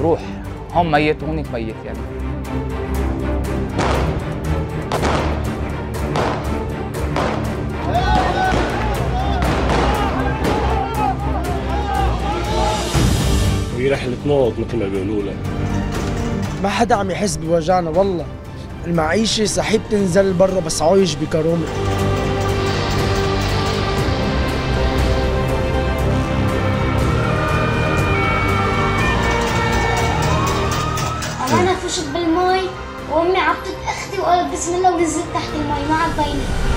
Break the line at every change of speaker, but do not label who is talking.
روح هم ميت وهونيك ميت يعني.
هي رحلة موت مثل ما بيقولوا لك.
ما حدا عم يحس بوجعنا والله. المعيشة صحيح بتنزل برا بس عايش بكرامة.
أنا فشت بالمي وأمي عبطت أختي وقالت بسم الله ونزلت تحت المي ما باينة.